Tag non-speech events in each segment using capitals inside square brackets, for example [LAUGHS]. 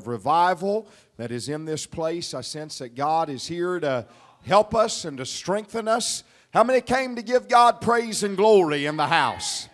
of revival that is in this place. I sense that God is here to help us and to strengthen us. How many came to give God praise and glory in the house?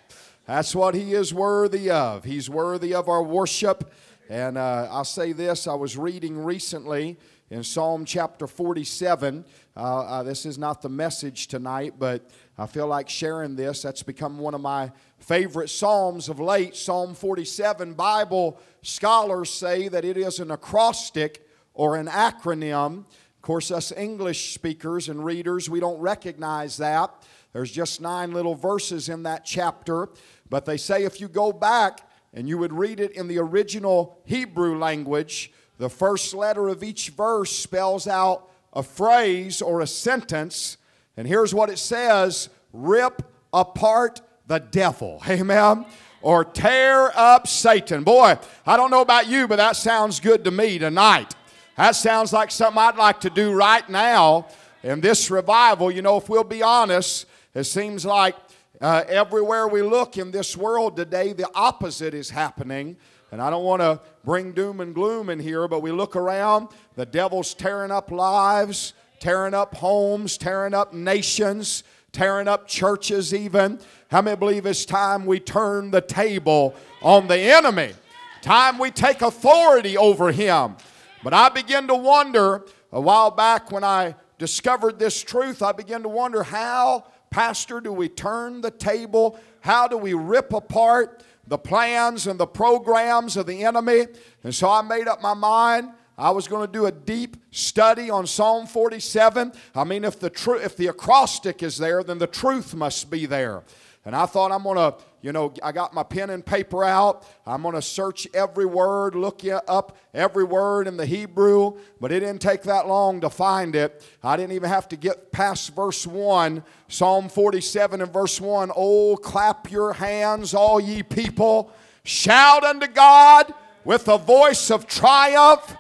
That's what He is worthy of. He's worthy of our worship. And uh, I'll say this I was reading recently in Psalm chapter 47. Uh, uh, this is not the message tonight, but I feel like sharing this. That's become one of my favorite Psalms of late. Psalm 47. Bible scholars say that it is an acrostic or an acronym. Of course, us English speakers and readers, we don't recognize that. There's just nine little verses in that chapter. But they say if you go back and you would read it in the original Hebrew language, the first letter of each verse spells out a phrase or a sentence. And here's what it says rip apart the devil. [LAUGHS] Amen. Or tear up Satan. Boy, I don't know about you, but that sounds good to me tonight. That sounds like something I'd like to do right now in this revival. You know, if we'll be honest, it seems like uh, everywhere we look in this world today, the opposite is happening. And I don't want to bring doom and gloom in here, but we look around, the devil's tearing up lives, tearing up homes, tearing up nations, tearing up churches, even. How many believe it's time we turn the table on the enemy? Time we take authority over him. But I begin to wonder a while back when I discovered this truth, I began to wonder how, Pastor, do we turn the table? How do we rip apart the plans and the programs of the enemy? And so I made up my mind. I was going to do a deep study on Psalm 47. I mean, if the, tr- if the acrostic is there, then the truth must be there. And I thought I'm going to, you know, I got my pen and paper out. I'm going to search every word, look up every word in the Hebrew, but it didn't take that long to find it. I didn't even have to get past verse 1. Psalm 47 and verse 1 Oh, clap your hands, all ye people. Shout unto God with a voice of triumph.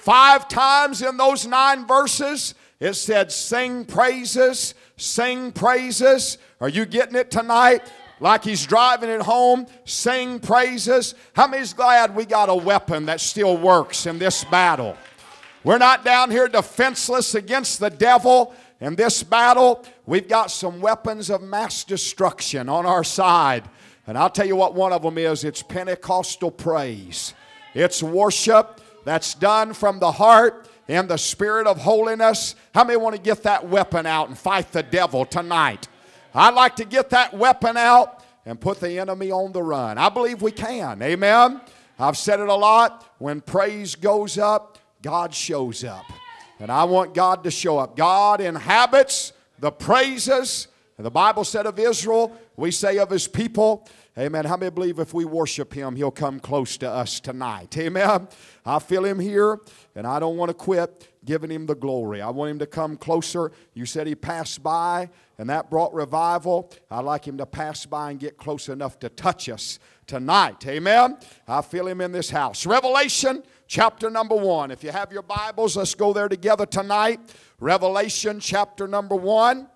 Five times in those nine verses, it said, Sing praises, sing praises. Are you getting it tonight? Like he's driving it home, sing praises. How many's glad we got a weapon that still works in this battle? We're not down here defenseless against the devil. In this battle, we've got some weapons of mass destruction on our side. And I'll tell you what one of them is it's Pentecostal praise, it's worship that's done from the heart in the spirit of holiness. How many want to get that weapon out and fight the devil tonight? I'd like to get that weapon out and put the enemy on the run. I believe we can. Amen. I've said it a lot. When praise goes up, God shows up. And I want God to show up. God inhabits the praises. And the Bible said of Israel, we say of his people, Amen. How many believe if we worship him, he'll come close to us tonight? Amen. I feel him here, and I don't want to quit giving him the glory. I want him to come closer. You said he passed by, and that brought revival. I'd like him to pass by and get close enough to touch us tonight. Amen. I feel him in this house. Revelation chapter number one. If you have your Bibles, let's go there together tonight. Revelation chapter number one.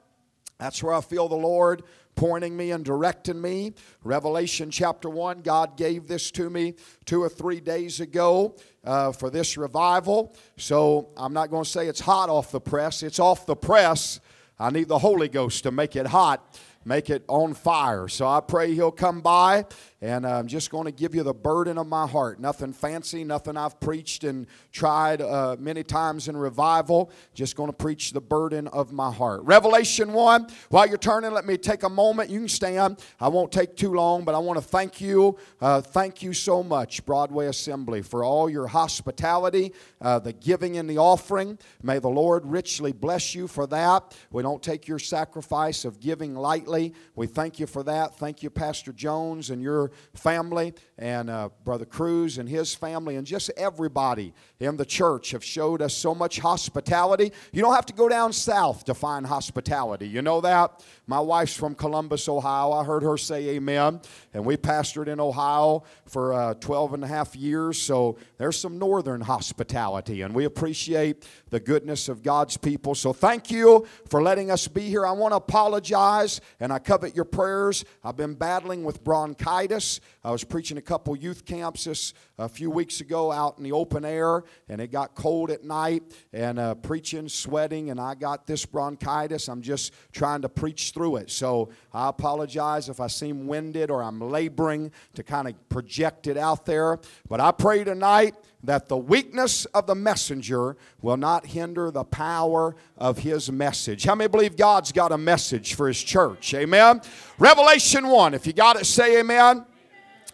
That's where I feel the Lord pointing me and directing me. Revelation chapter 1, God gave this to me two or three days ago uh, for this revival. So I'm not going to say it's hot off the press, it's off the press. I need the Holy Ghost to make it hot make it on fire. So I pray he'll come by, and I'm just going to give you the burden of my heart. Nothing fancy, nothing I've preached and tried uh, many times in revival. Just going to preach the burden of my heart. Revelation 1. While you're turning, let me take a moment. You can stand. I won't take too long, but I want to thank you. Uh, thank you so much, Broadway Assembly, for all your hospitality, uh, the giving and the offering. May the Lord richly bless you for that. We don't take your sacrifice of giving lightly. We thank you for that. Thank you, Pastor Jones and your family, and uh, Brother Cruz and his family, and just everybody in the church have showed us so much hospitality. You don't have to go down south to find hospitality. You know that? My wife's from Columbus, Ohio. I heard her say amen. And we pastored in Ohio for uh, 12 and a half years. So there's some northern hospitality. And we appreciate the goodness of God's people. So thank you for letting us be here. I want to apologize and I covet your prayers. I've been battling with bronchitis. This. I was preaching a couple youth camps this a few weeks ago out in the open air, and it got cold at night, and uh, preaching, sweating, and I got this bronchitis. I'm just trying to preach through it. So I apologize if I seem winded or I'm laboring to kind of project it out there. But I pray tonight that the weakness of the messenger will not hinder the power of his message. How many believe God's got a message for his church? Amen. Revelation 1. If you got it, say amen.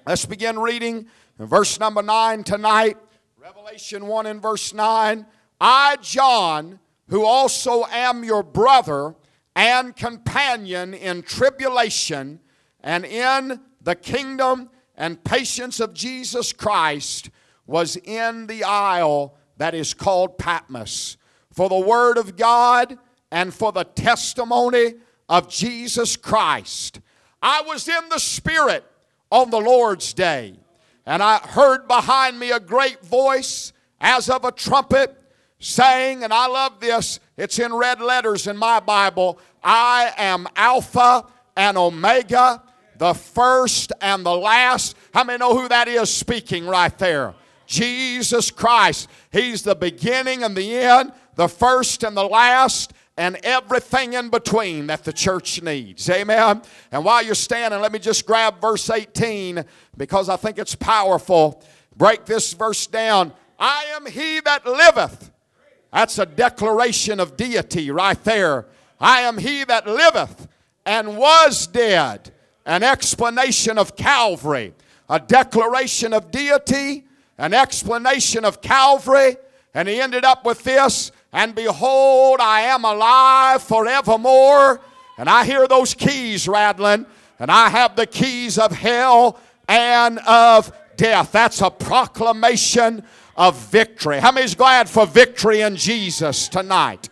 Let's begin reading verse number 9 tonight. Revelation 1 and verse 9. I, John, who also am your brother and companion in tribulation and in the kingdom and patience of Jesus Christ, was in the isle that is called Patmos for the word of God and for the testimony of Jesus Christ. I was in the Spirit on the Lord's day. And I heard behind me a great voice as of a trumpet saying, and I love this, it's in red letters in my Bible I am Alpha and Omega, the first and the last. How many know who that is speaking right there? Jesus Christ. He's the beginning and the end, the first and the last and everything in between that the church needs. Amen. And while you're standing, let me just grab verse 18 because I think it's powerful. Break this verse down. I am he that liveth. That's a declaration of deity right there. I am he that liveth and was dead. An explanation of Calvary, a declaration of deity, an explanation of Calvary. And he ended up with this and behold, I am alive forevermore. And I hear those keys rattling, and I have the keys of hell and of death. That's a proclamation of victory. How many's glad for victory in Jesus tonight?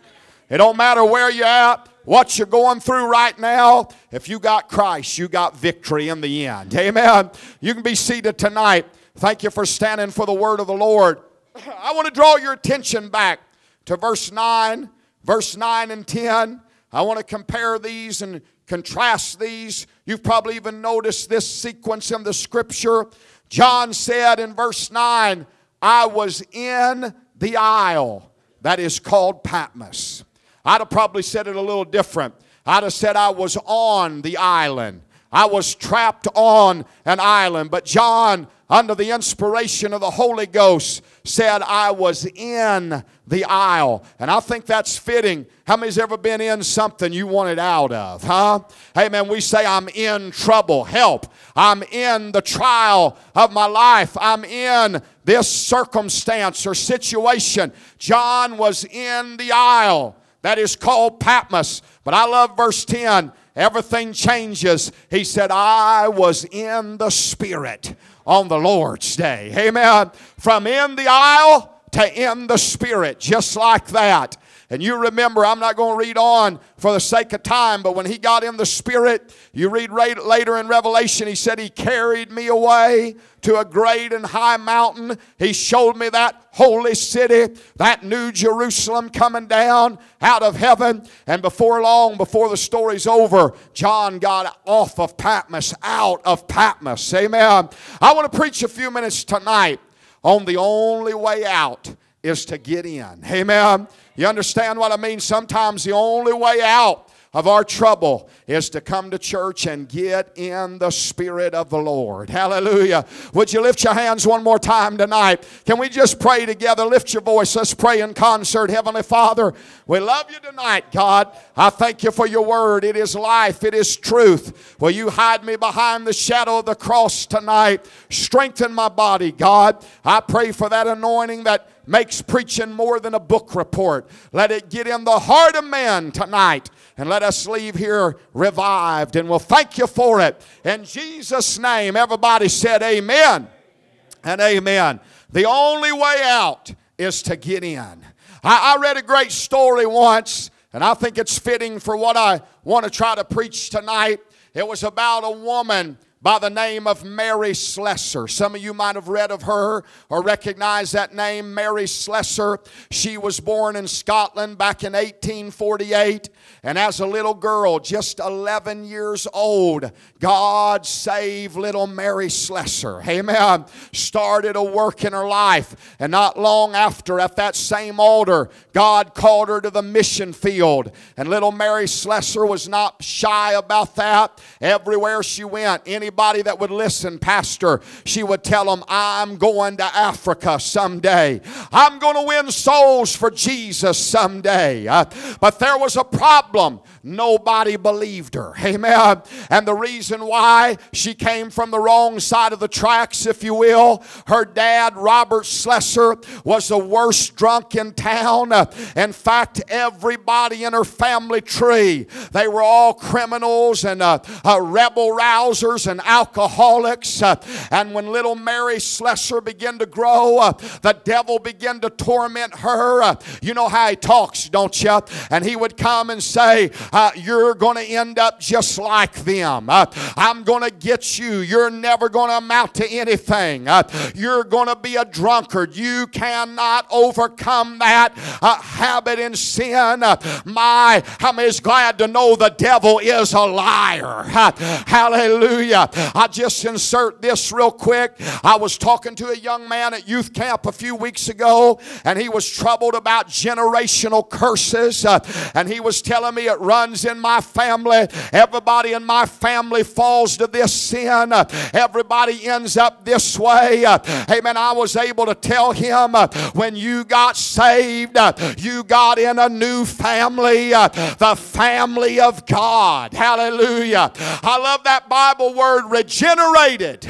It don't matter where you're at, what you're going through right now. If you got Christ, you got victory in the end. Amen. You can be seated tonight. Thank you for standing for the word of the Lord. [COUGHS] I want to draw your attention back to verse 9, verse 9 and 10. I want to compare these and contrast these. You've probably even noticed this sequence in the scripture. John said in verse 9, I was in the isle that is called Patmos. I'd have probably said it a little different. I'd have said I was on the island. I was trapped on an island. But John, under the inspiration of the Holy Ghost, said, I was in the isle. And I think that's fitting. How many's ever been in something you wanted out of, huh? Hey, man, we say, I'm in trouble. Help. I'm in the trial of my life. I'm in this circumstance or situation. John was in the isle that is called Patmos. But I love verse 10 everything changes. He said, I was in the Spirit on the Lord's day. Amen. From in the isle to in the Spirit, just like that. And you remember, I'm not going to read on for the sake of time, but when he got in the Spirit, you read right later in Revelation, he said, He carried me away to a great and high mountain. He showed me that holy city, that new Jerusalem coming down out of heaven. And before long, before the story's over, John got off of Patmos, out of Patmos. Amen. I want to preach a few minutes tonight on the only way out is to get in. Amen. You understand what I mean? Sometimes the only way out of our trouble is to come to church and get in the Spirit of the Lord. Hallelujah. Would you lift your hands one more time tonight? Can we just pray together? Lift your voice. Let's pray in concert. Heavenly Father, we love you tonight, God. I thank you for your word. It is life, it is truth. Will you hide me behind the shadow of the cross tonight? Strengthen my body, God. I pray for that anointing that makes preaching more than a book report. Let it get in the heart of men tonight and let us leave here revived. And we'll thank you for it. In Jesus' name, everybody said amen and amen. The only way out is to get in. I, I read a great story once, and I think it's fitting for what I want to try to preach tonight. It was about a woman by the name of Mary Slessor. Some of you might have read of her or recognize that name, Mary Slessor. She was born in Scotland back in 1848. And as a little girl, just 11 years old, God saved little Mary Slessor. Amen. Started a work in her life. And not long after, at that same altar, God called her to the mission field. And little Mary Slessor was not shy about that. Everywhere she went, anybody that would listen, Pastor, she would tell them, I'm going to Africa someday. I'm going to win souls for Jesus someday. Uh, but there was a problem. Nobody believed her. [LAUGHS] Amen. And the reason why she came from the wrong side of the tracks, if you will, her dad, Robert Slessor, was the worst drunk in town. In fact, everybody in her family tree, they were all criminals and uh, uh, rebel rousers and alcoholics. Uh, and when little Mary Slessor began to grow, uh, the devil began to torment her. Uh, you know how he talks, don't you? And he would come and say, uh, You're going to end up just like them. Uh, I'm going to get you. You're never going to amount to anything. Uh, you're going to be a drunkard. You cannot overcome that uh, habit and sin. Uh, my, many is glad to know the devil is a liar? Hallelujah. I just insert this real quick. I was talking to a young man at youth camp a few weeks ago, and he was troubled about generational curses. Uh, and he was telling me it runs in my family. Everybody in my family falls to this sin. Everybody ends up this way. Amen. I was able to tell him when you got saved, you got in a new family, the family of God. Hallelujah. I love that Bible word regenerated.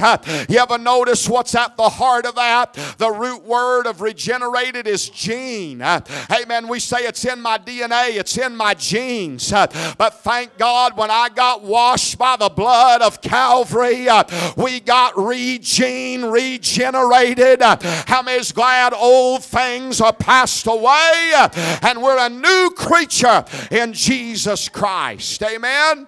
You ever notice what's at the heart of that? The root word of regenerated is gene. Amen. We say it's in my DNA, it's in my genes. But thank God when I got washed by the blood of Calvary, uh, we got regen, regenerated. How many is glad old things are passed away uh, and we're a new creature in Jesus Christ? Amen.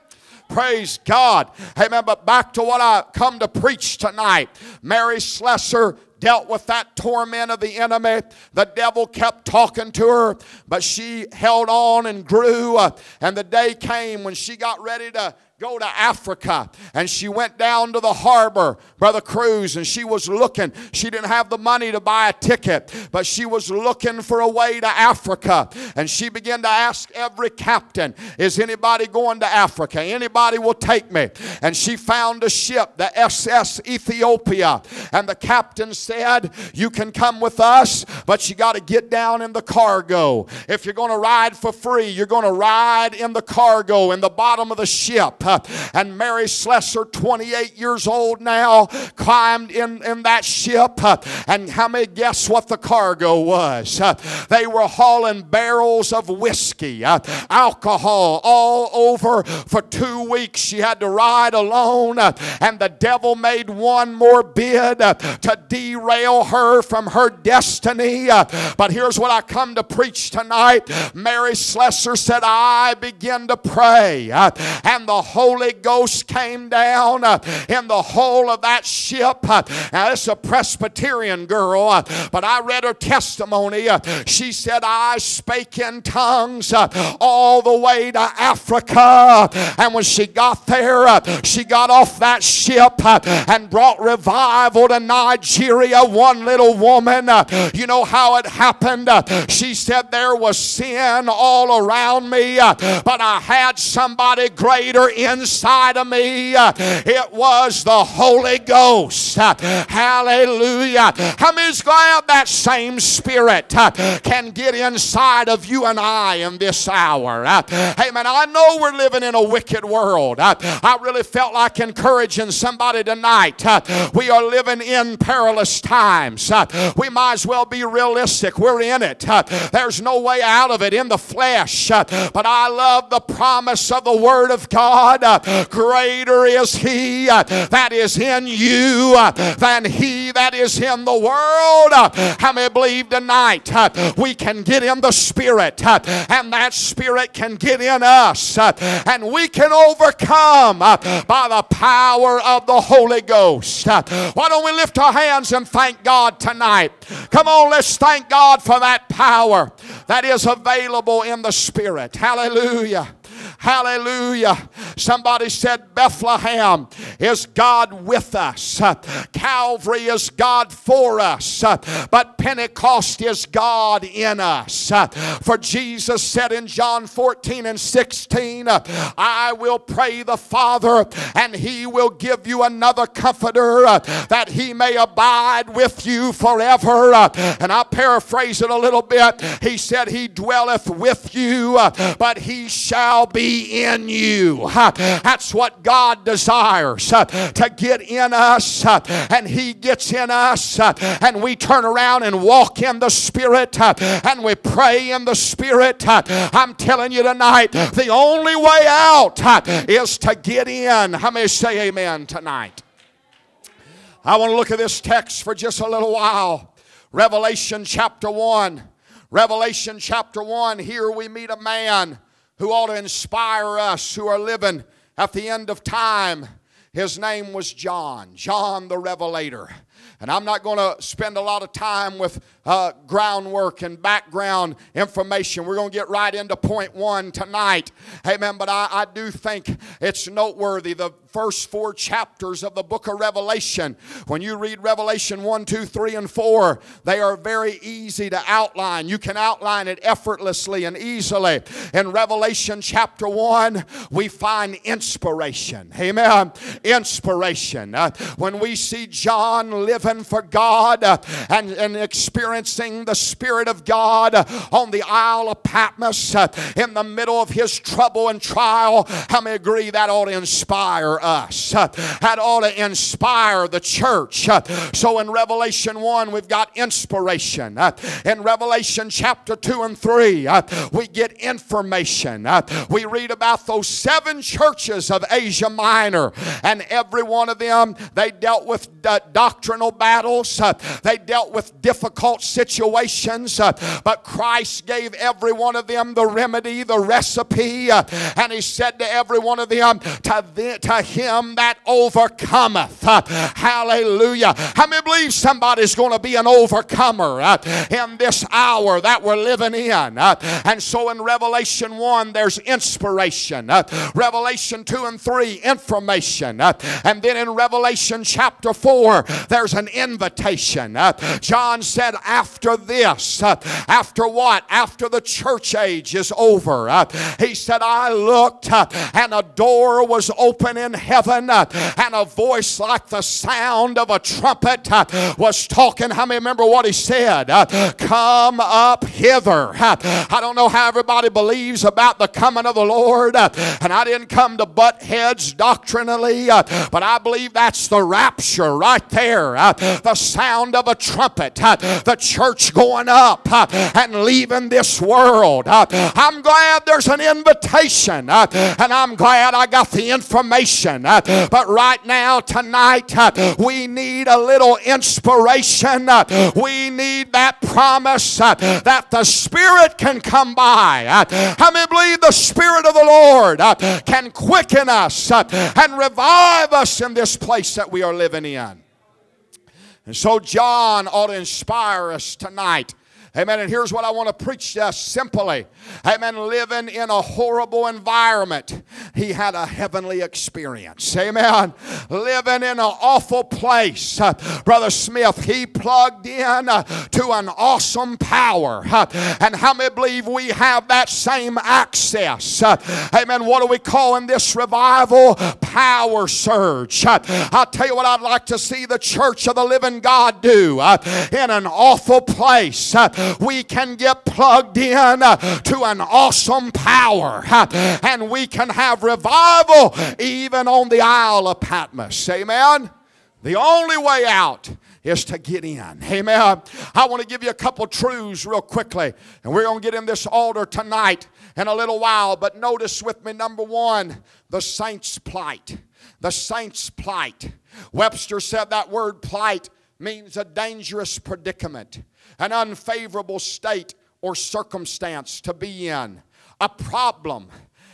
Praise God. Amen. But back to what I come to preach tonight. Mary Slessor dealt with that torment of the enemy. The devil kept talking to her, but she held on and grew. Uh, and the day came when she got ready to go to Africa. And she went down to the harbor, Brother Cruz, and she was looking. She didn't have the money to buy a ticket, but she was looking for a way to Africa. And she began to ask every captain, Is anybody going to Africa? Anybody will take me. And she found a ship, the SS Ethiopia. And the captain said, You can come with us, but you got to get down in the cargo. If you're going to ride for free, you're going to ride in the cargo in the bottom of the ship. And Mary Slessor, 28 years old now, climbed in, in that ship. And how many guess what the cargo was? They were hauling barrels of whiskey, alcohol all over for two weeks. She had to ride alone, and the devil made one more bid to derail her from her destiny. But here's what I come to preach tonight. Mary Slessor said, I begin to pray, and the Holy Ghost came down uh, in the whole of that ship. Uh, now, it's a Presbyterian girl, uh, but I read her testimony. Uh, she said, I spake in tongues uh, all the way to Africa. And when she got there, uh, she got off that ship and brought revival to Nigeria. One little woman, you know how it happened? She said, There was sin all around me, but I had somebody greater in inside of me. It was the Holy Ghost. Hallelujah. How many's glad that same Spirit can get inside of you and I in this hour? Hey, man, I know we're living in a wicked world. I really felt like encouraging somebody tonight. We are living in perilous times. We might as well be realistic. We're in it. There's no way out of it in the flesh. But I love the promise of the Word of God God. Uh, greater is He uh, that is in you uh, than He that is in the world. How many believe tonight we can get in the Spirit and that Spirit can get in us and we can overcome by the power of the Holy Ghost? Why don't we lift our hands and thank God tonight? Come on, let's thank God for that power that is available in the Spirit. Hallelujah. Hallelujah. Somebody said Bethlehem is God with us. Calvary is God for us. But Pentecost is God in us. For Jesus said in John 14 and 16, I will pray the Father and he will give you another comforter that he may abide with you forever. And I paraphrase it a little bit. He said, He dwelleth with you, but he shall be in you. That's what God desires uh, to get in us, uh, and He gets in us, uh, and we turn around and walk in the Spirit, and we pray in the Spirit. I'm telling you tonight, the only way out is to get in. How many say amen tonight? I want to look at this text for just a little while. Revelation chapter 1. Revelation chapter 1. Here we meet a man who ought to inspire us who are living at the end of time. His name was John, John the Revelator. And I'm not going to spend a lot of time with uh, groundwork and background information. We're going to get right into point one tonight. Amen. But I, I do think it's noteworthy. The first four chapters of the book of Revelation, when you read Revelation 1, 2, 3, and 4, they are very easy to outline. You can outline it effortlessly and easily. In Revelation chapter 1, we find inspiration. Amen. Inspiration. Uh, when we see John living for God uh, and, and experiencing the Spirit of God on the Isle of Patmos uh, in the middle of his trouble and trial, how many agree that ought to inspire us? Uh, that ought to inspire the church. Uh, so in Revelation 1, we've got inspiration. In Revelation chapter 2 and 3, we get information. We read about those seven churches of Asia Minor, and every one of them, they dealt with doctrinal battles, they dealt with difficult situations, but Christ gave every one of them the remedy, the recipe, and He said to every one of them, to, the, to him that overcometh. Uh, hallelujah. How many believe somebody's going to be an overcomer uh, in this hour that we're living in? Uh, and so in Revelation 1, there's inspiration. Revelation 2 and 3, information. and then in Revelation chapter 4, there's an invitation. John said, after this, uh, after what? After the church age is over, uh, he said, I looked uh, and a door was open in heaven, uh, and a voice like the sound of a trumpet uh, was talking. How many remember what he said? Uh, Come up hither. I don't know how everybody believes about the coming of the Lord, and I didn't come to butt heads doctrinally, but I believe that's the rapture right there. The sound of a trumpet, the church going up uh, and leaving this world. Uh, I'm glad there's an invitation, uh, and I'm glad I got the information but right now, tonight, we need a little inspiration. We need that promise that the Spirit can come by. How many believe the Spirit of the Lord can quicken us and revive us in this place that we are living in? And so, John ought to inspire us tonight Amen. And here's what I want to preach just simply. Amen. Living in a horrible environment, he had a heavenly experience. Amen. Living in an awful place. Brother Smith, he plugged in to an awesome power. And how many believe we have that same access? Amen. What are we calling this revival? Power surge. I'll tell you what I'd like to see the church of the living God do uh, in an awful place we can get plugged in to an awesome power and we can have revival even on the Isle of Patmos. Amen. The only way out is to get in. Amen. I want to give you a couple truths real quickly, and we're going to get in this altar tonight in a little while. But notice with me, number one, the saint's plight. The saint's plight. Webster said that word plight means a dangerous predicament, an unfavorable state or circumstance to be in, a problem.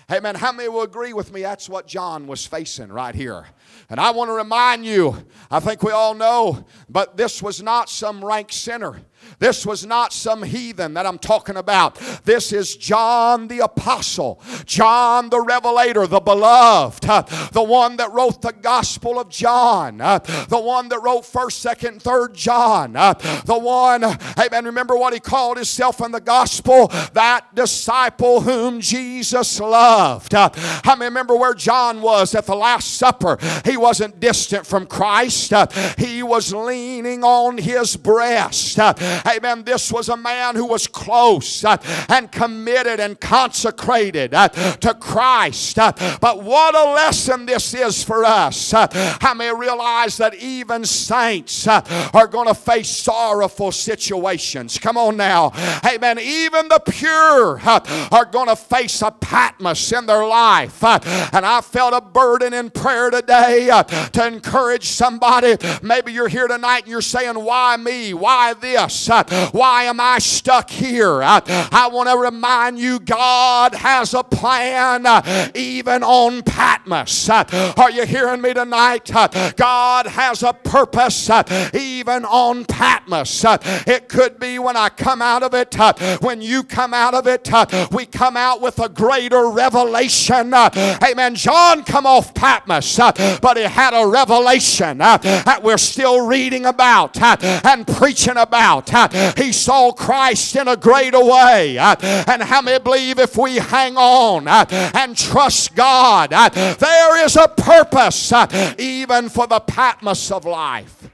Hey Amen. How many will agree with me? That's what John was facing right here. And I want to remind you, I think we all know, but this was not some rank sinner. This was not some heathen that I'm talking about. This is John the Apostle, John the Revelator, the beloved, uh, the one that wrote the Gospel of John, uh, the one that wrote 1st, 2nd, 3rd John, uh, the one, amen, remember what he called himself in the Gospel? That disciple whom Jesus loved. I remember where John was at the Last Supper. He wasn't distant from Christ, he was leaning on his breast. Amen. This was a man who was close uh, and committed and consecrated uh, to Christ. Uh, but what a lesson this is for us. I may realize that even saints are going to face sorrowful situations. Come on now. Amen. Even the pure are going to face a Patmos in their life. And I felt a burden in prayer today Uh, to encourage somebody. Maybe you're here tonight and you're saying, Why me? Why this? Uh, why am I stuck here? Uh, I want to remind you God has a plan uh, even on Patmos. Uh, are you hearing me tonight? Uh, God has a purpose even on Patmos. It could be when I come out of it, when you come out of it, we come out with a greater revelation. Amen. John come off Patmos, but he had a revelation uh, that we're still reading about uh, and preaching about. Uh, he saw Christ in a greater way. And how many believe if we hang on and trust God, there is a purpose even for the Patmos of life.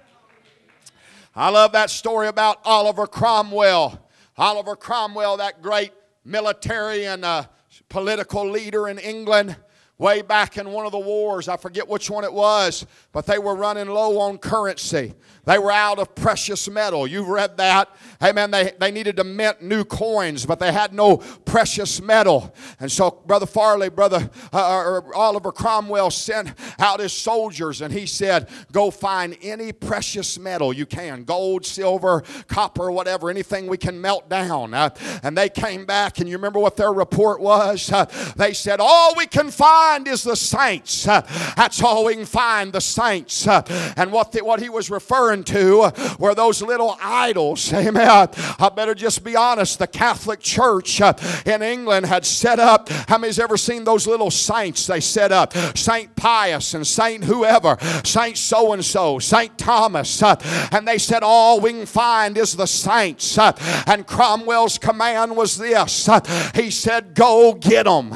I love that story about Oliver Cromwell. Oliver Cromwell, that great military and uh, political leader in England way back in one of the wars. I forget which one it was, but they were running low on currency. They were out of precious metal. You've read that. Amen. They, they needed to mint new coins, but they had no precious metal. And so, Brother Farley, Brother uh, Oliver Cromwell sent out his soldiers and he said, Go find any precious metal you can gold, silver, copper, whatever, anything we can melt down. Uh, and they came back, and you remember what their report was? Uh, they said, All we can find is the saints. Uh, that's all we can find, the saints. Uh, and what, the, what he was referring to were those little idols. [LAUGHS] Amen. I better just be honest. The Catholic Church uh, in England had set up, how many's ever seen those little saints they set up? Saint Pius and Saint whoever, Saint so and so, Saint Thomas. Uh, and they said, All we can find is the saints. Uh, and Cromwell's command was this He said, Go get them.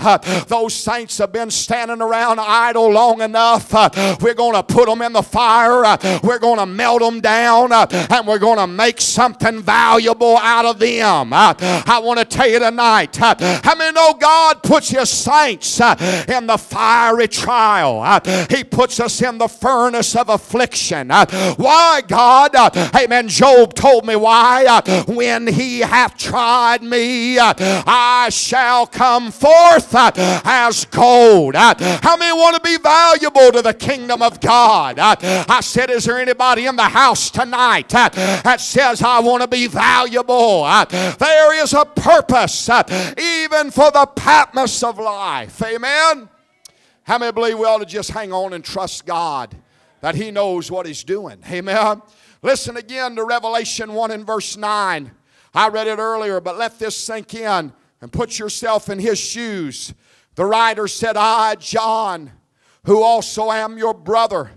Those saints have been standing around idle long enough. We're going to put them in the fire. We're going to melt them down uh, and we're going to make something valuable out of them. Uh, I want to tell you tonight uh, how many know God puts his saints uh, in the fiery trial? Uh, he puts us in the furnace of affliction. Uh, why, God? Amen. Job told me why. When he hath tried me, I shall come forth as gold. How many want to be valuable to the kingdom of God? I said, Is there anybody in the house tonight uh, that says, I want to be valuable. Uh, there is a purpose uh, even for the Patmos of life. Amen. How many believe we ought to just hang on and trust God that He knows what He's doing? Amen. Listen again to Revelation 1 and verse 9. I read it earlier, but let this sink in and put yourself in His shoes. The writer said, I, John, who also am your brother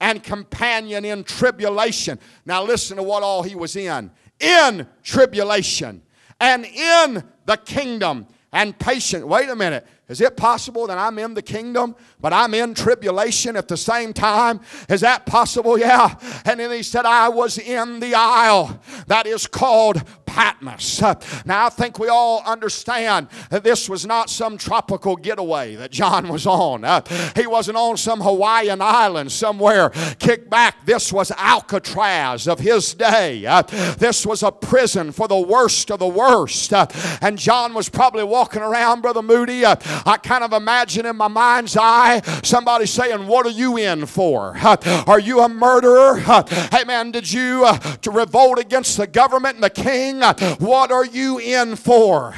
and companion in tribulation. Now, listen to what all he was in in tribulation and in the kingdom and patient. Wait a minute. Is it possible that I'm in the kingdom, but I'm in tribulation at the same time? Is that possible? Yeah. And then he said, I was in the isle that is called Patmos. Now, I think we all understand that this was not some tropical getaway that John was on. Uh, he wasn't on some Hawaiian island somewhere kicked back. This was Alcatraz of his day. Uh, this was a prison for the worst of the worst. Uh, and John was probably walking around, Brother Moody. Uh, I kind of imagine in my mind's eye somebody saying, What are you in for? Uh, [LAUGHS] are you a murderer? Uh, [LAUGHS] hey, man, did you to revolt against the government and the king? [LAUGHS] what are you in for?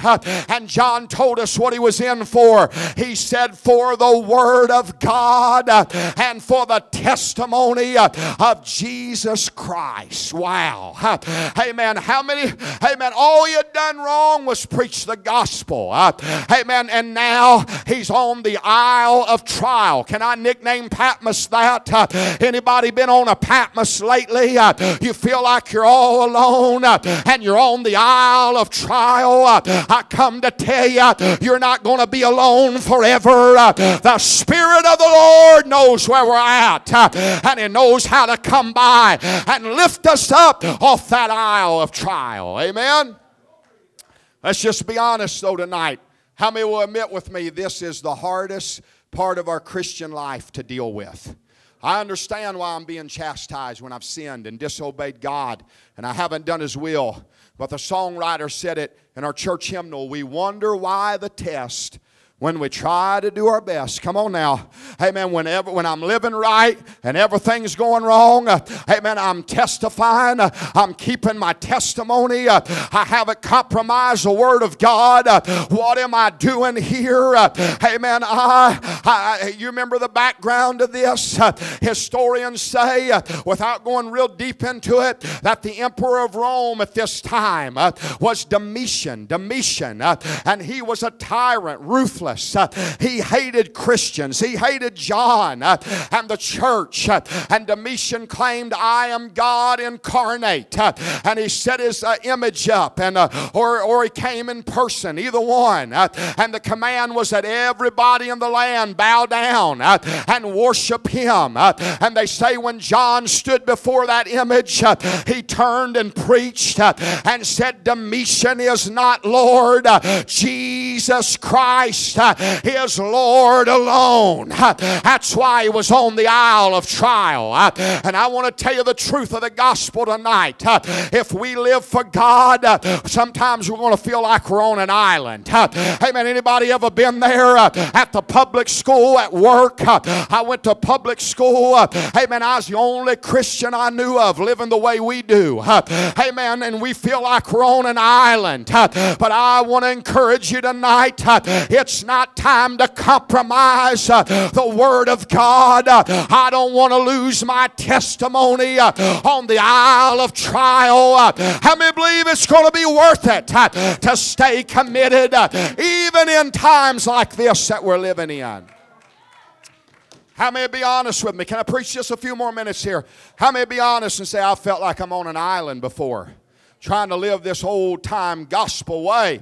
and John told us what he was in for. He said, For the word of God and for the testimony of Jesus Christ. Wow. Hey, man, how many? Hey, man, all had done wrong was preach the gospel. Hey, man, and now he's on the Isle of Trial. Can I nickname Patmos that? Uh, anybody been on a Patmos lately? Uh, you feel like you're all alone uh, and you're on the Isle of Trial. I come to tell you, you're not going to be alone forever. The Spirit of the Lord knows where we're at and He knows how to come by and lift us up off that Isle of Trial. Amen. Let's just be honest though tonight. How many will admit with me this is the hardest part of our Christian life to deal with? I understand why I'm being chastised when I've sinned and disobeyed God and I haven't done His will. But the songwriter said it in our church hymnal we wonder why the test when we try to do our best. Come on now. Man, whenever when I'm living right and everything's going wrong, uh, man, I'm testifying. Uh, I'm keeping my testimony. Uh, I haven't compromised the word of God. What am I doing here? Man, I, I, you remember the background of this? Historians say, without going real deep into it, that the emperor of Rome at this time was Domitian. Domitian, and he was a tyrant, ruthless uh, he hated Christians. He hated John uh, and the church. Uh, and Domitian claimed, I am God incarnate. Uh, and he set his uh, image up, and uh, or, or he came in person, either one. And the command was that everybody in the land bow down and worship him. And they say when John stood before that image, he turned and preached and said, Domitian is not Lord. Jesus Christ is Lord alone. That's why he was on the Isle of Trial. And I want to tell you the truth of the gospel tonight. If we live for God, uh, sometimes we're going to feel like we're on an island. Hey man, anybody ever been there uh, at the public school at work? I went to public school. Uh, hey man, I was the only Christian I knew of living the way we do. Hey man, and we feel like we're on an island. But I want to encourage you tonight. It's not time to compromise uh, the Word of God. Uh, I don't want to lose my testimony uh, on the Isle of Trial. How many believe it's going to be worth it to stay committed even in times like this that we're living in? How many be honest with me? Can I preach just a few more minutes here? How many be honest and say, I felt like I'm on an island before, trying to live this old time gospel way?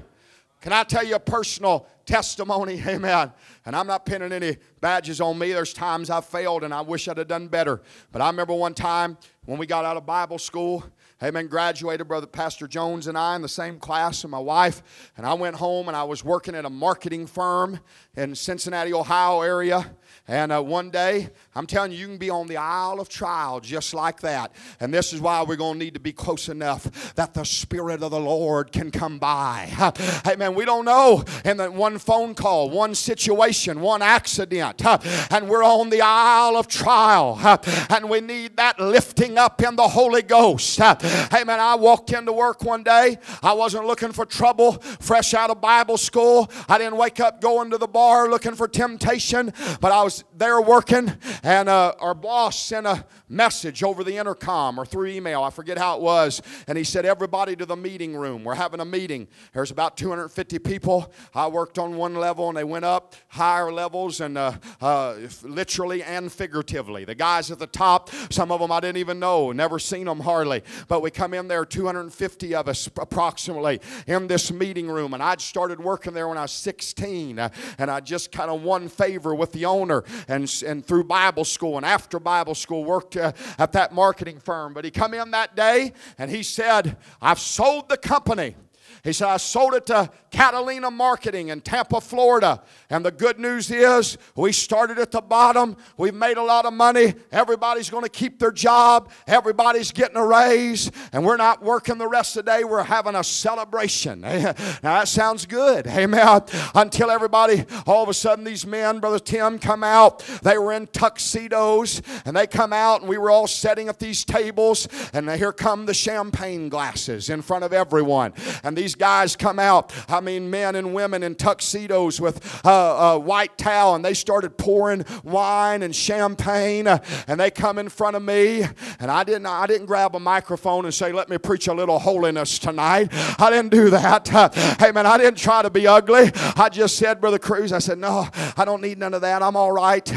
Can I tell you a personal testimony? [LAUGHS] Amen. And I'm not pinning any badges on me. There's times I've failed and I wish I'd have done better. But I remember one time when we got out of Bible school, Amen. Graduated, Brother Pastor Jones and I in the same class, and my wife. And I went home and I was working at a marketing firm in Cincinnati, Ohio area. And uh, one day, I'm telling you, you can be on the Isle of Trial just like that. And this is why we're going to need to be close enough that the Spirit of the Lord can come by. [LAUGHS] Hey, man, we don't know. And then one phone call, one situation, one accident, [LAUGHS] and we're on the Isle of Trial. [LAUGHS] And we need that lifting up in the Holy Ghost. Hey, man, I walked into work one day. I wasn't looking for trouble, fresh out of Bible school. I didn't wake up going to the bar looking for temptation, but I was was there working, and uh, our boss sent a message over the intercom or through email. I forget how it was. And he said, Everybody to the meeting room. We're having a meeting. There's about 250 people. I worked on one level, and they went up higher levels, and uh, uh, literally and figuratively. The guys at the top, some of them I didn't even know, never seen them hardly. But we come in there, 250 of us approximately, in this meeting room. And I'd started working there when I was 16, uh, and I just kind of won favor with the owner. And, and through Bible school and after Bible school worked uh, at that marketing firm. But he come in that day and he said, I've sold the company. He said, I sold it to Catalina Marketing in Tampa, Florida. And the good news is, we started at the bottom. We've made a lot of money. Everybody's going to keep their job. Everybody's getting a raise. And we're not working the rest of the day. We're having a celebration. [LAUGHS] now, that sounds good. Amen. Until everybody, all of a sudden, these men, Brother Tim, come out. They were in tuxedos. And they come out, and we were all sitting at these tables. And here come the champagne glasses in front of everyone. And these guys come out. I mean, men and women in tuxedos with a uh, uh, white towel, and they started pouring wine and champagne. Uh, and they come in front of me, and I didn't. I didn't grab a microphone and say, "Let me preach a little holiness tonight." I didn't do that. [LAUGHS] Hey man, I didn't try to be ugly. I just said, Brother Cruz, I said, "No, I don't need none of that. I'm all right." [LAUGHS]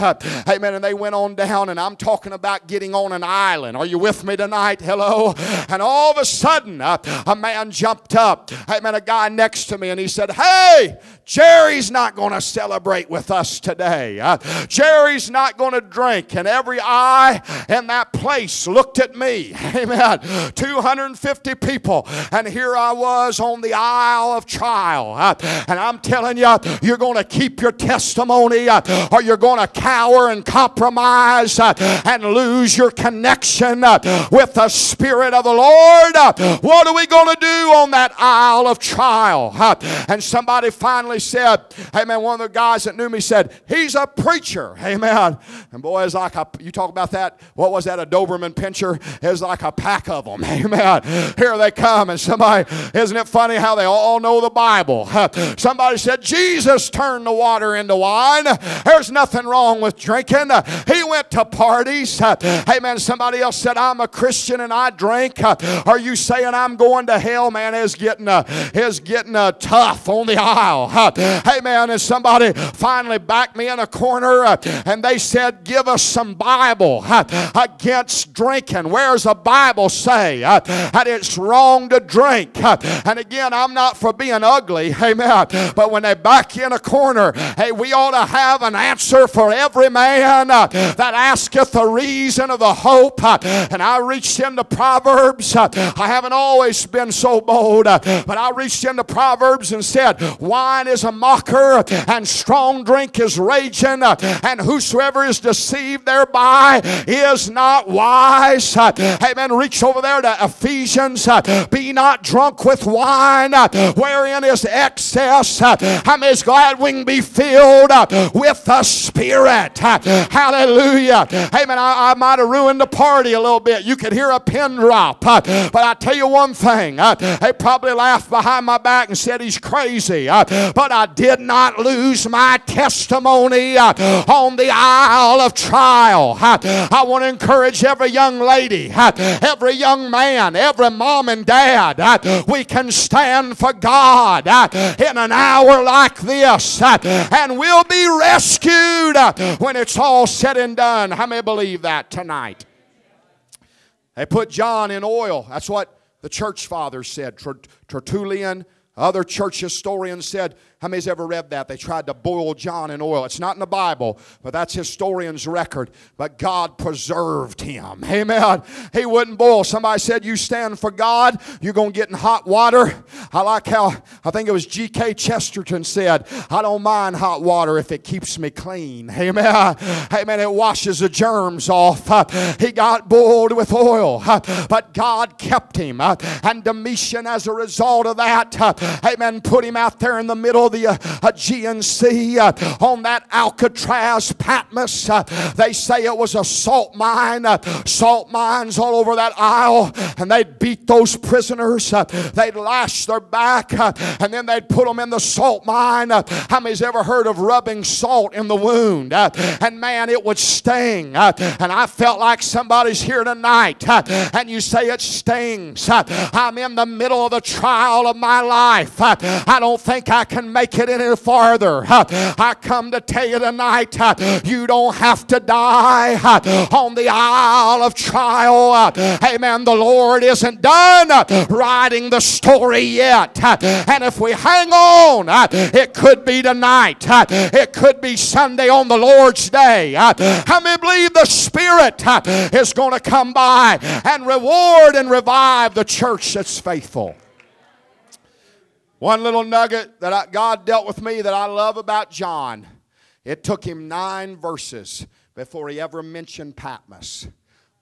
Hey man, and they went on down, and I'm talking about getting on an island. Are you with me tonight? Hello. And all of a sudden, a man jumped up Hey, man, a guy next to me and he said, Hey, Jerry's not going to celebrate with us today. Uh, Jerry's not going to drink. And every eye in that place looked at me. [LAUGHS] Amen. 250 people. And here I was on the Isle of Trial. Uh, and I'm telling you, you're going to keep your testimony uh, or you're going to cower and compromise uh, and lose your connection uh, with the Spirit of the Lord. Uh, what are we going to do on that Isle? of trial. And somebody finally said, Hey man, one of the guys that knew me said, He's a preacher. [LAUGHS] Amen. And boy, it's like a, you talk about that, what was that, a Doberman pinscher? It's like a pack of them. [LAUGHS] Amen. Here they come, and somebody, isn't it funny how they all know the Bible? [LAUGHS] Somebody said, Jesus turned the water into wine. There's nothing wrong with drinking. He went to parties. Hey man, somebody else said, I'm a Christian and I drink. Are you saying I'm going to hell? Man, is getting uh, is getting uh, tough on the isle. Hey, man, and somebody finally backed me in a corner uh, and they said, Give us some Bible against drinking. Where's the Bible say uh, that it's wrong to drink? And again, I'm not for being ugly, amen. But when they back you in a corner, hey, we ought to have an answer for every man uh, that asketh the reason of the hope. And I reached into Proverbs. I haven't always been so bold, uh, but I reached into Proverbs and said, Wine is a mocker, and strong drink is raging, and whosoever is deceived thereby is not wise. Amen. Reach over there to Ephesians. Be not drunk with wine, wherein is excess. I'm as glad we can be filled with the Spirit. Hallelujah. Amen. I, I might have ruined the party a little bit. You could hear a pin drop. But I tell you one thing, they probably laughed behind my back and said he's crazy. Uh, but I did not lose my testimony uh, on the isle of trial. Uh, I want to encourage every young lady, every young man, every mom and dad. We can stand for God in an hour like this and we'll be rescued when it's all said and done. How many believe that tonight? They put John in oil. That's what the church fathers said. Tertullian, other church historians said how many's ever read that? They tried to boil John in oil. It's not in the Bible, but that's historian's record. But God preserved him. [LAUGHS] Amen. He wouldn't boil. Somebody said, You stand for God, you're going to get in hot water. I like how, I think it was G.K. Chesterton said, I don't mind hot water if it keeps me clean. [LAUGHS] Amen. Amen. It washes the germs off. [LAUGHS] He got boiled with oil, but God kept him. And Domitian, as a result of that, amen, put him out there in the middle the uh, uh Aegean Sea uh, on that Alcatraz, Patmos. Uh, they say it was a salt mine, uh, salt mines all over that isle, and they'd beat those prisoners. Uh, they'd lash their back, and then they'd put them in the salt mine. how many's ever heard of rubbing salt in the wound? and man, it would sting. and I felt like somebody's here tonight, and you say it stings. I'm in the middle of the trial of my life. I don't think I can make it any farther. I come to tell you tonight, you don't have to die on the Isle of trial. Amen. The Lord isn't done writing the story yet. And if we hang on, it could be tonight. It could be Sunday on the Lord's day. How many believe the Spirit is going to come by and reward and revive the church that's faithful? One little nugget that I, God dealt with me that I love about John. It took him nine verses before he ever mentioned Patmos.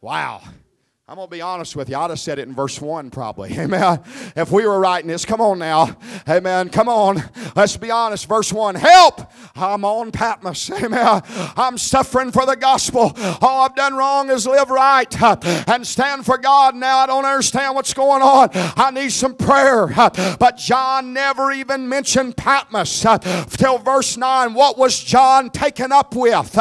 Wow. I'm going to be honest with you. I'd have said it in verse 1 probably. [LAUGHS] Amen. If we were writing this, come on now. Amen. Come on. Let's be honest. Verse 1 Help! I'm on Patmos. [LAUGHS] Amen. I'm suffering for the gospel. All I've done wrong is live right and stand for God. Now I don't understand what's going on. I need some prayer. But John never even mentioned Patmos till verse 9. What was John taken up with?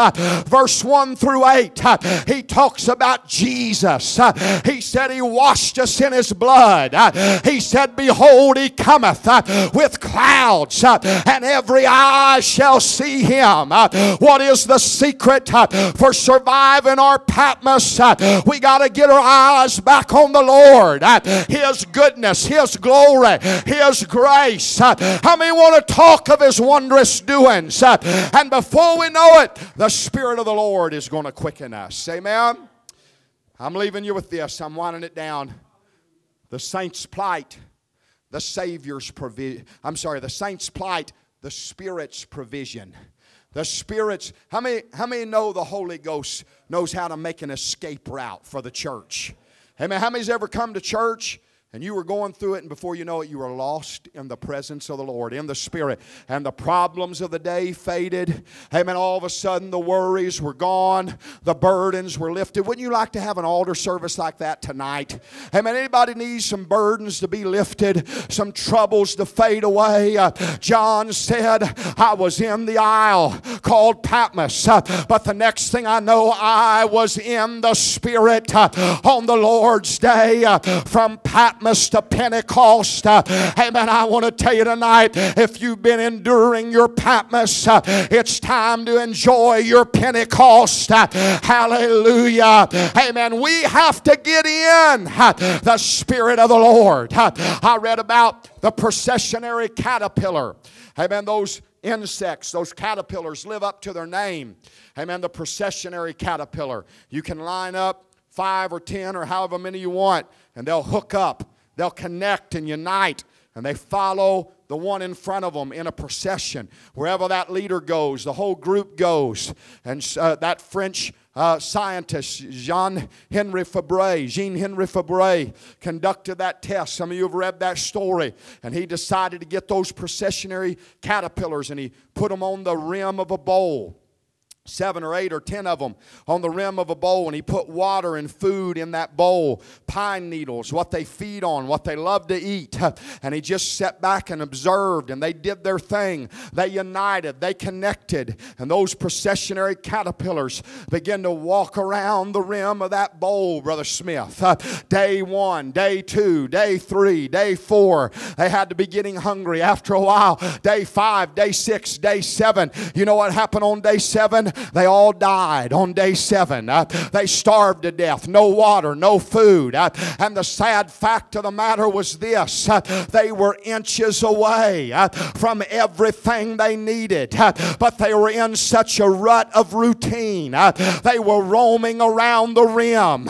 Verse 1 through 8. He talks about Jesus. He said, He washed us in His blood. Uh, he said, Behold, He cometh uh, with clouds, uh, and every eye shall see Him. What is the secret for surviving our Patmos? We got to get our eyes back on the Lord. His goodness, His glory, His grace. How many want to talk of His wondrous doings? And before we know it, the Spirit of the Lord is going to quicken us. Amen. I'm leaving you with this. I'm winding it down. The saint's plight, the Savior's provision. I'm sorry, the saint's plight, the Spirit's provision. The Spirit's, how many, how many know the Holy Ghost knows how to make an escape route for the church? Amen. How many's ever come to church and you were going through it, and before you know it, you were lost in the presence of the Lord, in the Spirit. And the problems of the day faded. Amen. All of a sudden, the worries were gone, the burdens were lifted. Wouldn't you like to have an altar service like that tonight? Amen. Anybody needs some burdens to be lifted, some troubles to fade away? Uh, John said, I was in the isle called Patmos, uh, but the next thing I know, I was in the Spirit uh, on the Lord's day uh, from Patmos Patmos to Pentecost. Amen. I want to tell you tonight if you've been enduring your Patmos, it's time to enjoy your Pentecost. Hallelujah. Amen. We have to get in the Spirit of the Lord. I read about the processionary caterpillar. Amen. Those insects, those caterpillars live up to their name. Amen. The processionary caterpillar. You can line up five or ten or however many you want, and they'll hook up They'll connect and unite and they follow the one in front of them in a procession. Wherever that leader goes, the whole group goes. And uh, that French uh, scientist, Jean Henry Fabre, Jean Henry Fabre, conducted that test. Some of you have read that story. And he decided to get those processionary caterpillars and he put them on the rim of a bowl seven or eight or ten of them on the rim of a bowl and he put water and food in that bowl pine needles what they feed on what they love to eat. [LAUGHS] And he just sat back and observed and they did their thing. They united they connected and those processionary caterpillars began to walk around the rim of that bowl brother smith. [LAUGHS] Day one day two day three day four they had to be getting hungry after a while. Day five day six day seven. You know what happened on day seven they all died on day seven. Uh, they starved to death, no water, no food. Uh, and the sad fact of the matter was this uh, they were inches away uh, from everything they needed, uh, but they were in such a rut of routine. Uh, they were roaming around the rim,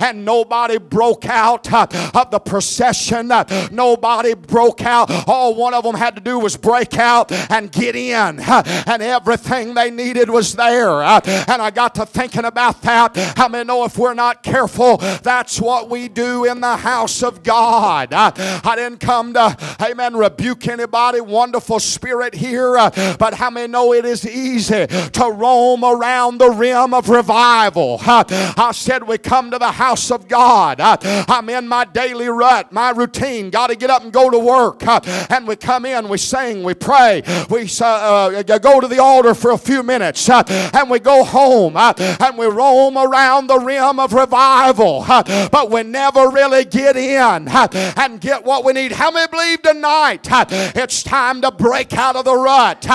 and nobody broke out of the procession. nobody broke out. All one of them had to do was break out and get in, and everything they needed was there Uh, and I got to thinking about that. How many know if we're not careful, that's what we do in the house of God? Uh, I didn't come to, amen, rebuke anybody. Wonderful spirit here. Uh, but how many know it is easy to roam around the rim of revival? I said we come to the house of God. I'm in my daily rut, my routine. Got to get up and go to work. And we come in, we sing, we pray, we uh, go to the altar for a few minutes and we go home uh, and we roam around the rim of revival, uh, but we never really get in uh, and get what we need. How many believe tonight it's time to break out of the rut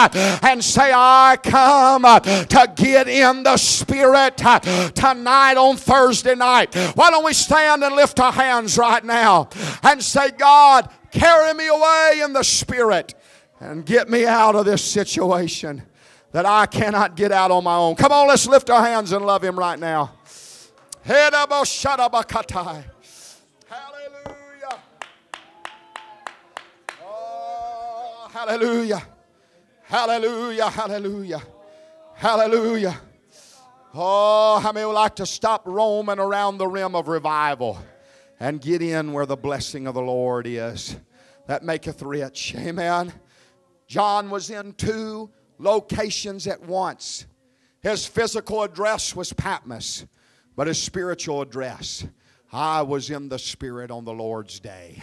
and say, I come to get in the Spirit tonight on Thursday night? Why don't we stand and lift our hands right now and say, God, carry me away in the Spirit and get me out of this situation that I cannot get out on my own. Come on, let's lift our hands and love Him right now. Hallelujah. Oh, hallelujah. Hallelujah. Hallelujah. Hallelujah. Oh, how many would like to stop roaming around the rim of revival and get in where the blessing of the Lord is? That maketh rich. Amen. John was in two locations at once. His physical address was Patmos, but his spiritual address, I was in the Spirit on the Lord's day.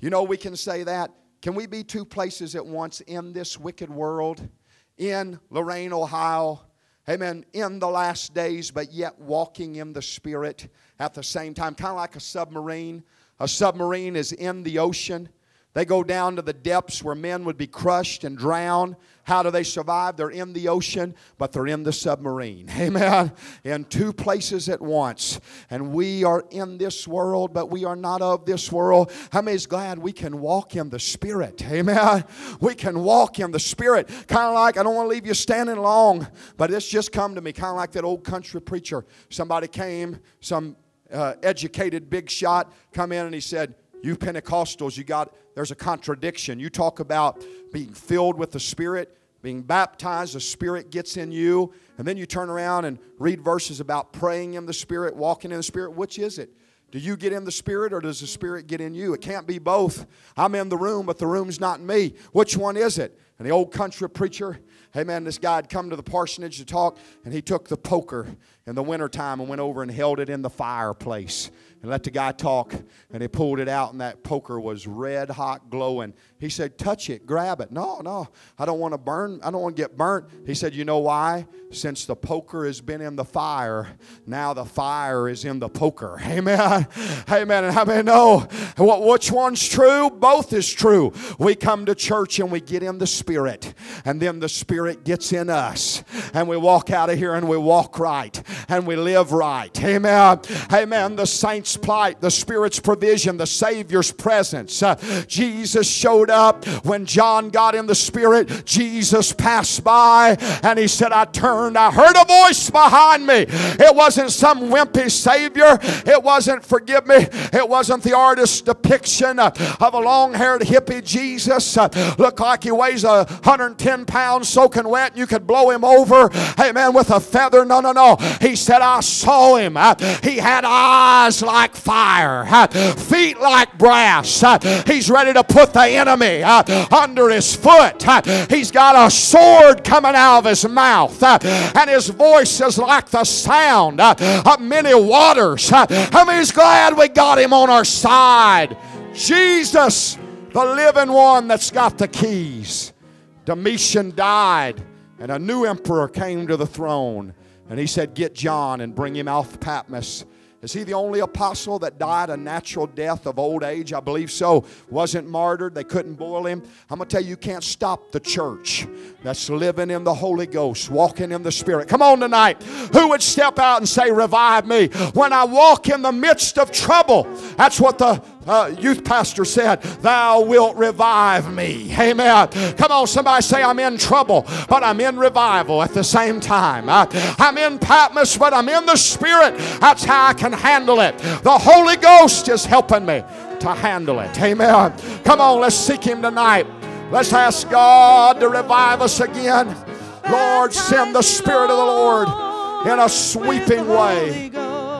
You know, we can say that. Can we be two places at once in this wicked world? In Lorain, Ohio, amen, in the last days, but yet walking in the Spirit at the same time, kind of like a submarine. A submarine is in the ocean. They go down to the depths where men would be crushed and drowned. How do they survive? They're in the ocean, but they're in the submarine. [LAUGHS] Amen. In two places at once. And we are in this world, but we are not of this world. How many is glad we can walk in the Spirit? [LAUGHS] Amen. We can walk in the Spirit. Kind of like, I don't want to leave you standing long, but it's just come to me, kind of like that old country preacher. Somebody came, some uh, educated big shot, come in and he said, you Pentecostals, you got, there's a contradiction. You talk about being filled with the Spirit, being baptized, the Spirit gets in you, and then you turn around and read verses about praying in the Spirit, walking in the Spirit. Which is it? Do you get in the Spirit or does the Spirit get in you? It can't be both. I'm in the room, but the room's not me. Which one is it? And the old country preacher, hey man, this guy had come to the parsonage to talk, and he took the poker in the wintertime and went over and held it in the fireplace and let the guy talk. And he pulled it out, and that poker was red hot glowing. He said, Touch it, grab it. No, no, I don't want to burn. I don't want to get burnt. He said, You know why? Since the poker has been in the fire, now the fire is in the poker. [LAUGHS] Amen. Amen. And how many know what, which one's true? Both is true. We come to church and we get in the Spirit, and then the Spirit gets in us, and we walk out of here and we walk right, and we live right. Amen. Amen. The saints' plight, the Spirit's provision, the Savior's presence. Uh, Jesus showed up. When John got in the Spirit, Jesus passed by and he said, I turned. I heard a voice behind me. It wasn't some wimpy Savior. It wasn't, forgive me, it wasn't the artist's depiction of a long haired hippie Jesus. Uh, looked like he weighs a 110 pounds soaking wet. You could blow him over, man, with a feather. No, no, no. He said, I saw him. Uh, he had eyes like fire, uh, feet like brass. He's ready to put the enemy under his foot. He's got a sword coming out of his mouth, and his voice is like the sound of many waters. How many's glad we got him on our side? Jesus, the living one that's got the keys. Domitian died, and a new emperor came to the throne. And he said, Get John and bring him off Patmos is he the only apostle that died a natural death of old age? I believe so. Wasn't martyred. They couldn't boil him. I'm going to tell you, you can't stop the church that's living in the Holy Ghost, walking in the Spirit. Come on tonight. Who would step out and say, Revive me? When I walk in the midst of trouble, that's what the uh, youth pastor said, Thou wilt revive me. Amen. Come on, somebody say, I'm in trouble, but I'm in revival at the same time. Uh, I'm in Patmos, but I'm in the Spirit. That's how I can handle it. The Holy Ghost is helping me to handle it. Amen. Come on, let's seek Him tonight. Let's ask God to revive us again. Lord, send the Spirit of the Lord in a sweeping way.